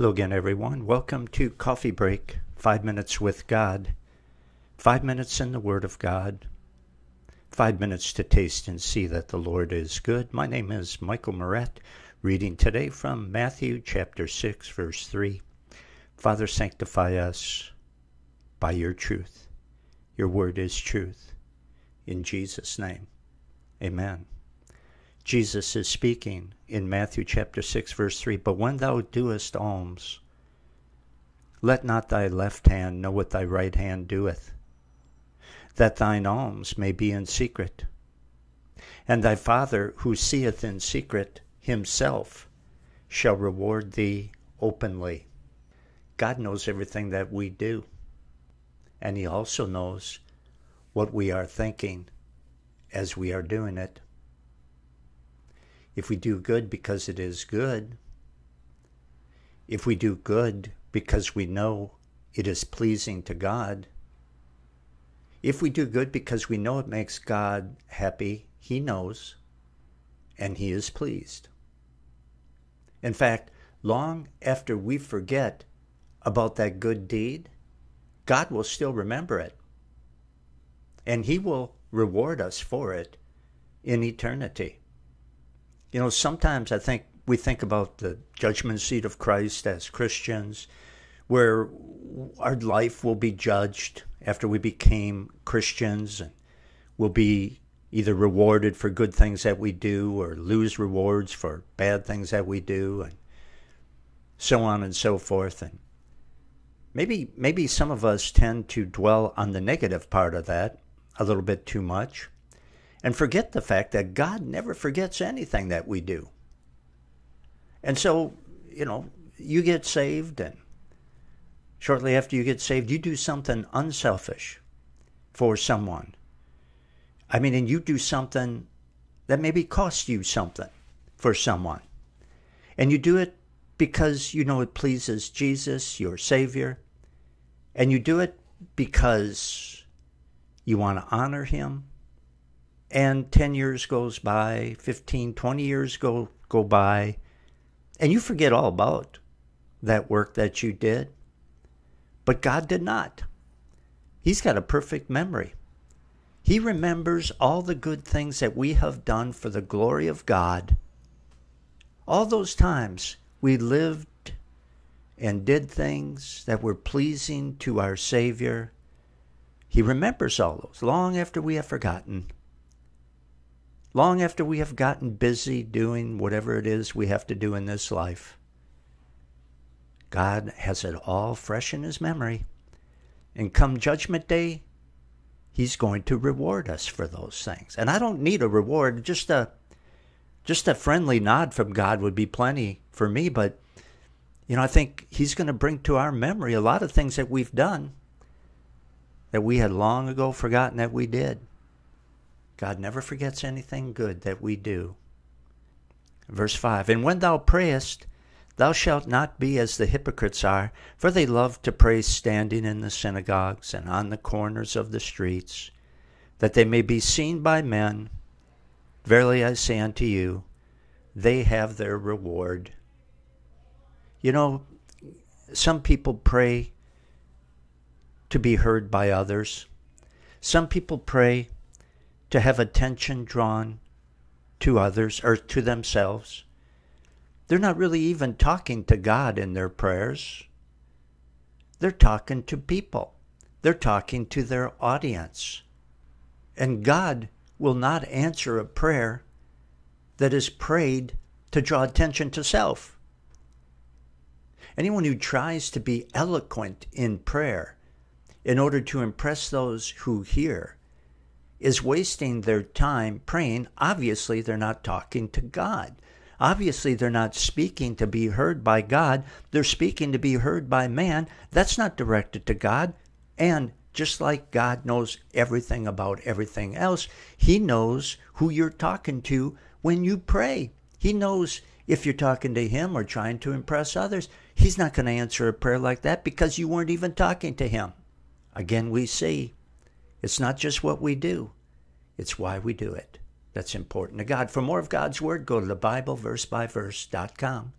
Hello again, everyone. Welcome to Coffee Break, Five Minutes with God. Five minutes in the Word of God. Five minutes to taste and see that the Lord is good. My name is Michael Meurett, reading today from Matthew chapter 6, verse 3. Father, sanctify us by your truth. Your word is truth. In Jesus' name, amen. Jesus is speaking in Matthew chapter 6, verse 3 But when thou doest alms, let not thy left hand know what thy right hand doeth, that thine alms may be in secret. And thy Father, who seeth in secret, himself shall reward thee openly. God knows everything that we do, and He also knows what we are thinking as we are doing it. If we do good because it is good, if we do good because we know it is pleasing to God, if we do good because we know it makes God happy, He knows, and He is pleased. In fact, long after we forget about that good deed, God will still remember it. And He will reward us for it in eternity. You know, sometimes I think we think about the judgment seat of Christ as Christians, where our life will be judged after we became Christians and will be either rewarded for good things that we do or lose rewards for bad things that we do and so on and so forth. And maybe maybe some of us tend to dwell on the negative part of that a little bit too much and forget the fact that God never forgets anything that we do. And so, you know, you get saved, and shortly after you get saved, you do something unselfish for someone. I mean, and you do something that maybe costs you something for someone. And you do it because you know it pleases Jesus, your Savior. And you do it because you want to honor Him and 10 years goes by 15 20 years go go by and you forget all about that work that you did. But god did not. He's got a perfect memory. He remembers all the good things that we have done for the glory of god. All those times we lived and did things that were pleasing to our savior he remembers all those long after we have forgotten long after we have gotten busy doing whatever it is we have to do in this life. God has it all fresh in his memory. And come judgment day, he's going to reward us for those things. And I don't need a reward, just a just a friendly nod from God would be plenty for me, but you know, I think he's going to bring to our memory a lot of things that we've done that we had long ago forgotten that we did. God never forgets anything good that we do. Verse 5 And when thou prayest, thou shalt not be as the hypocrites are, for they love to pray standing in the synagogues and on the corners of the streets, that they may be seen by men. Verily I say unto you, they have their reward. You know, some people pray to be heard by others. Some people pray to have attention drawn to others or to themselves. They're not really even talking to God in their prayers. They're talking to people. They're talking to their audience. And God will not answer a prayer that is prayed to draw attention to self. Anyone who tries to be eloquent in prayer in order to impress those who hear is wasting their time praying, obviously they're not talking to God. Obviously, they're not speaking to be heard by God. They're speaking to be heard by man. That's not directed to God. And just like God knows everything about everything else, He knows who you're talking to when you pray. He knows if you're talking to Him or trying to impress others. He's not going to answer a prayer like that because you weren't even talking to Him. Again, we see it's not just what we do, it's why we do it. That's important to God. For more of God's Word, go to thebibleversebyverse.com.